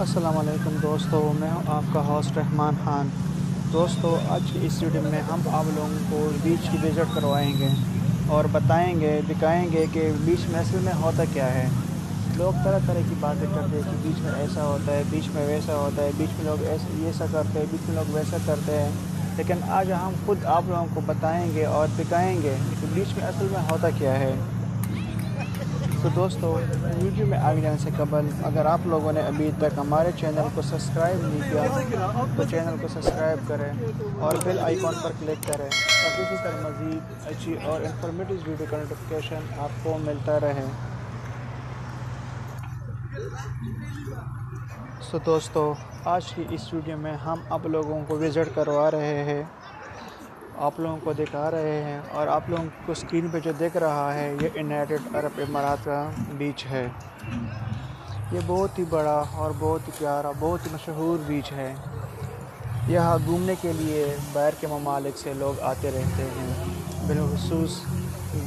السلام علیکم دوستو، میں ہوں آپ کا ہوسٹ رحمان خان۔ دوستو، آج کی اس ویڈیو میں ہم آپ لوگوں کو بیچ کی وزٹ کروائیں گے اور بتائیں گے، دکھائیں گے کہ بیچ میں اصل میں ہوتا کیا ہے۔ لوگ طرح طرح کی باتیں کرتے ہیں کہ بیچ میں ایسا ہوتا ہے، بیچ میں ویسا ہوتا ہے، بیچ میں لوگ ایسا ایسا کرتے ہیں، بیچ میں لوگ ویسا کرتے ہیں۔ لیکن آج ہم خود آپ لوگوں کو بتائیں گے اور دکھائیں گے کہ بیچ میں اصل میں ہوتا کیا ہے۔ تو دوستو، ویڈیو میں آگے جانے سے قبل اگر آپ لوگوں نے ابھی تک ہمارے چینل کو سبسکرائب نہیں کیا، تو چینل کو سبسکرائب کریں اور بیل آئیکن پر کلک کریں تاکہ اسی طرح مزید اچھی اور انفارمیٹیو ویڈیو کا نوٹیفکیشن آپ کو ملتا رہے۔ سو دوستو، آج کی اس ویڈیو میں ہم آپ لوگوں کو وزٹ کروا رہے ہیں۔ آپ لوگوں کو دکھا رہے ہیں اور آپ لوگوں کو اسکرین پہ جو دیکھ رہا ہے، یہ یونائٹڈ عرب امارات کا بیچ ہے۔ یہ بہت ہی بڑا اور بہت ہی پیارا، بہت ہی مشہور بیچ ہے۔ یہاں گھومنے کے لیے باہر کے ممالک سے لوگ آتے رہتے ہیں۔ بالخصوص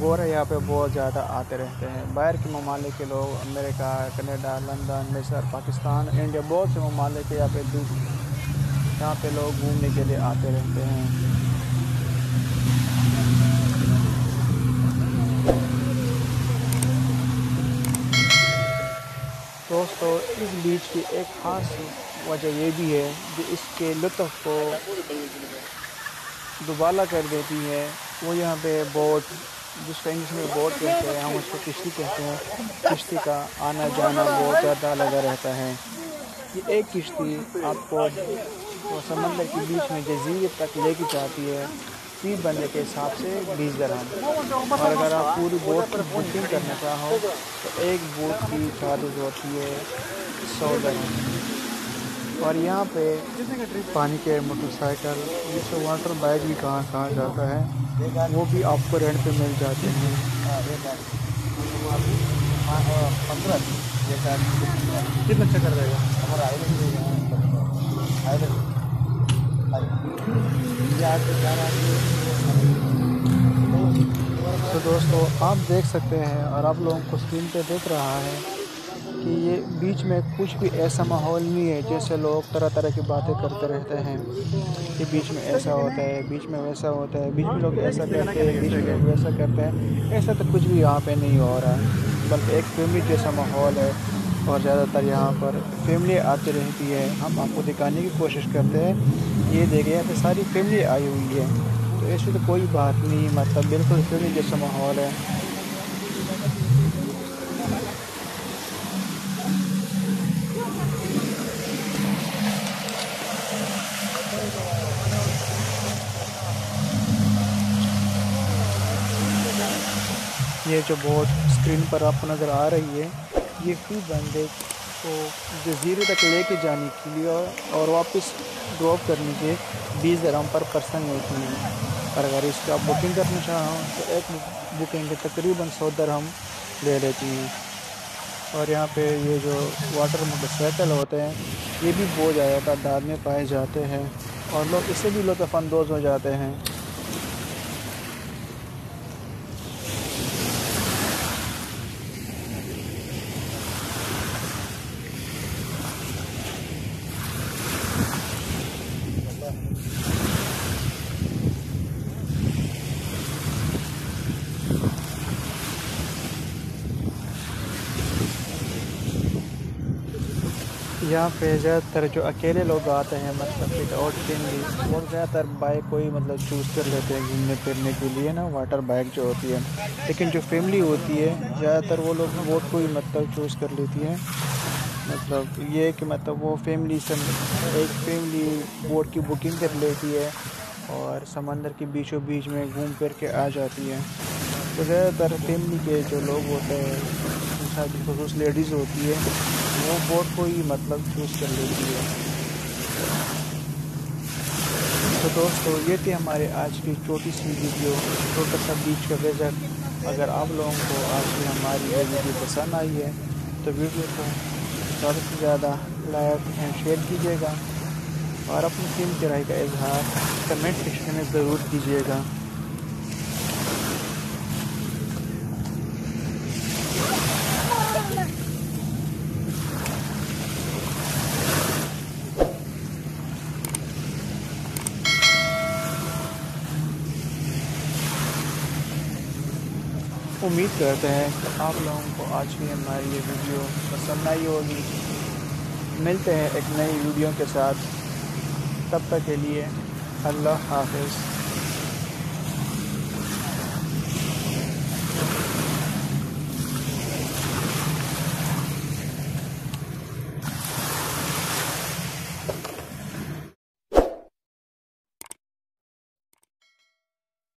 گورے یہاں پہ بہت زیادہ آتے رہتے ہیں۔ باہر کے ممالک کے لوگ، امریکہ، کینیڈا، لندن، مصر، پاکستان، انڈیا، بہت سے ممالک یہاں پہ یہاں پہ لوگ گھومنے کے لیے آتے رہتے ہیں۔ دوستو، اس بیچ کی ایک خاص وجہ یہ بھی ہے کہ اس کے لطف کو دوبالا کر دیتی ہے۔ وہ یہاں پہ بوٹ، جس کو انگلش میں بوٹ کہتے ہیں، ہم اس کو کشتی کہتے ہیں۔ کشتی کا آنا جانا بہت زیادہ لگا رہتا ہے۔ یہ ایک کشتی آپ کو سمندر کے بیچ میں جزیرے تک لے کے جاتی ہے۔ فی بندے کے حساب سے بیس درہم۔ اور اگر آپ پوری بوٹ پر بکنگ کرنا چاہو، تو ایک بوٹ کی چارجز ہوتی ہے سو درہم۔ اور یہاں پہ پانی کے موٹر سائیکل جسے واٹر بائک بھی کہاں کہا جاتا ہے، وہ بھی آپ کو رینٹ پہ مل جاتے ہیں۔ کتنا اچھا کر رہے گا؟ تو دوستو، آپ دیکھ سکتے ہیں اور آپ لوگوں کو اسکرین پہ دیکھ رہا ہے کہ یہ بیچ میں کچھ بھی ایسا ماحول نہیں ہے جیسے لوگ طرح طرح کی باتیں کرتے رہتے ہیں۔ کہ بیچ میں ایسا ہوتا ہے، بیچ میں ویسا ہوتا ہے، بیچ میں لوگ ایسا کرتے ہیں، بیچ میں لوگ ویسا کرتے ہیں۔ ایسا تو کچھ بھی یہاں پہ نہیں ہو رہا۔ ہے بلکہ ایک فیملی جیسا ماحول ہے اور زیادہ تر یہاں پر فیملی آتی رہتی ہے۔ ہم آپ کو دکھانے کی کوشش کرتے ہیں۔ یہ دیکھیں، یہاں پہ ساری فیملی آئی ہوئی ہے۔ تو ایسی تو کوئی بات نہیں مطلب بالکل فیملی جیسا ماحول ہے۔ یہ جو بوٹ اسکرین پر آپ کو نظر آ رہی ہے، یہ فی بندے کو جزیرے تک لے کے جانے کے لیے اور واپس ڈراپ کرنے کے بیس درہم پر پرسن ہوتی ہیں اور اگر اس کا بکنگ کرنا چاہوں تو ایک بکنگ کے تقریباً سو درہم لے لیتی ہیں۔ اور یہاں پہ یہ جو واٹر موٹر سائیکل ہوتے ہیں، یہ بھی بہت زیادہ تعداد میں پائے جاتے ہیں اور لوگ اس سے بھی لطف اندوز ہو جاتے ہیں۔ یہاں پہ زیادہ تر جو اکیلے لوگ آتے ہیں مطلب ود آؤٹ فیملی وہ زیادہ تر بائک کو ہی مطلب چوز کر لیتے ہیں گھومنے پھرنے کے لیے نا واٹر بائک جو ہوتی ہے۔ لیکن جو فیملی ہوتی ہے، زیادہ تر وہ لوگ بوٹ کو ہی مطلب چوز کر لیتی ہے مطلب یہ کہ مطلب وہ فیملی سے ایک فیملی بوٹ کی بکنگ کر لیتی ہے اور سمندر کے بیچوں بیچ میں گھوم پھر کے آ جاتی ہے۔ تو زیادہ تر فیملی کے جو لوگ ہوتے ہیں خصوص لیڈیز ہوتی ہے وہ بوٹ کو ہی مطلب چوز کر لیتی ہے تو دوستو، یہ تھی ہمارے آج کی چھوٹی سی ویڈیو، چھوٹا سا بیچ کا وزٹ اگر آپ لوگوں کو آج کی ہماری یہ ویڈیو پسند آئی ہے، تو ویڈیو کو زیادہ سے زیادہ لائک اینڈ شیئر کیجیے گا۔ اور اپنی قیمتی رائے کا اظہار کمنٹ سیکشن میں ضرور کیجیے گا۔ امید کرتے ہیں کہ آپ لوگوں کو آج کی ہماری یہ ویڈیو پسند آئی ہوگی۔ ملتے ہیں ایک نئی ویڈیو کے ساتھ۔ تب تک کے لیے اللہ حافظ۔